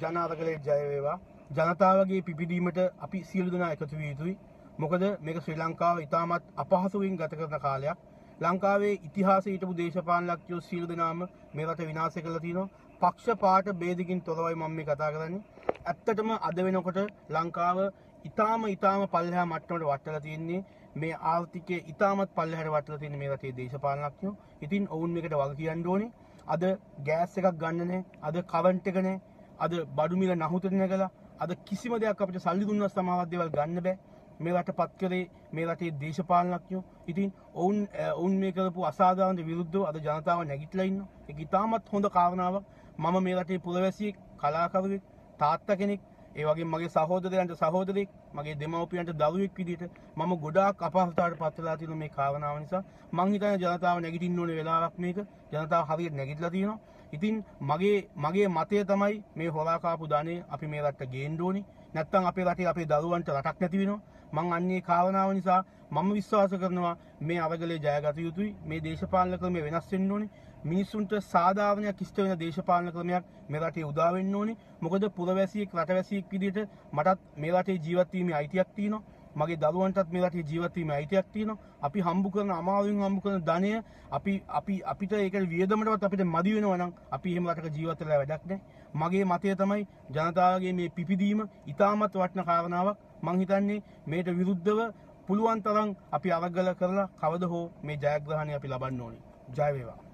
ජනාරගලේ ජයවේවා ජනතාවගේ පිපිදීමට අපි සියලු දෙනා එකතු විය යුතුයි. මොකද මේක ශ්‍රී ලංකාව ඉතාමත් අපහසුවෙන් ගත කරන කාලයක්. ලංකාවේ ඉතිහාසයේ හිටපු දේශපාලනඥයෝ සියලු දෙනාම මේ රට විනාශ කරලා තිනවා. පක්ෂ පාට ભેදකින් තොරවයි මම මේ කතා කරන්නේ. ඇත්තටම අද වෙනකොට ලංකාව ඉතාම ඉතාම පල්ලෙහා මට්ටමට වටලා තියෙන්නේ මේ ආර්ථිකය ඉතාමත් පල්ලෙහාට වටලා තියෙන මේ රටේ දේශපාලනඥයෝ. ඉතින් ඔවුන් මේකට වග කියන්න ඕනේ. අද ගෑස් එකක් ගන්න නැහැ. අද කවන්ට් එක නැහැ. අද බඩු මිල නහුතට නැගලා අද කිසිම දෙයක් අපිට සල්ලි දුන්නත් සමාවත් දේවල් ගන්න බෑ. මේ රට පත් කරේ මේ රටේ දේශපාලනඥයෝ. ඉතින් ඔවුන් ඔවුන් මේ කරපු අසාධාරණ විරුද්ධව අද ජනතාව නැගිටලා ඉන්නවා. ඒක ඉතාමත් හොඳ කාරණාවක්. මම මේ රටේ පුරවැසියෙක්, කලාකරුවෙක්, තාත්තා කෙනෙක් ඒ වගේ මගේ සහෝදරයන්ට සහෝදරෙක් මගේ දෙමව්පියන්ට දරුවෙක් විදිහට මම ගොඩාක් අපහසුතාවට පත් වෙලා තියෙන මේ කාරණාව නිසා මං හිතන්නේ ජනතාව නැගිටින්න ඕනේ වෙලාවක් මේක ජනතාව හරියට නැගිටලා තියෙනවා ඉතින් මගේ මගේ මතය තමයි මේ හොරා කාපු ධනෙ අපි මේ රටට ගේන්න ඕනේ නැත්තම් අපේ රටේ අපේ දරුවන්ට රටක් නැති වෙනවා මං අන්නේ කාරණාව නිසා මම විශ්වාස කරනවා මේ අවගලේ ජයගත යුතුයි මේ දේශපාලන ක්‍රමය වෙනස් වෙන්න ඕනේ මිනිස්සුන්ට සාධාරණයක් ඉෂ්ට වෙන දේශපාලන ක්‍රමයක් මේ රටේ උදා වෙන්න ඕනේ. මොකද පුරවැසියෙක් රටවැසියෙක් විදිහට මටත් මේ රටේ ජීවත් වීමේ අයිතියක් තියෙනවා. මගේ දරුවන්ටත් මේ රටේ ජීවත් වීමේ අයිතියක් තියෙනවා. අපි හම්බ කරන අමාරුවෙන් හම්බ කරන ධනය අපි අපි අපිට ඒක වියදමටවත් අපිට මදි වෙනවා නම් අපි එහෙම රටක ජීවත් වෙලා වැඩක් නැහැ. මගේ මතය තමයි ජනතාවගේ මේ පිපිදීම ඉතාමත් වටින කාරණාවක්. මං හිතන්නේ මේට විරුද්ධව පුළුවන් තරම් අපි අවග්ගල කරලා කවද හෝ මේ ජයග්‍රහණය අපි ලබන්න ඕනේ. ජය වේවා.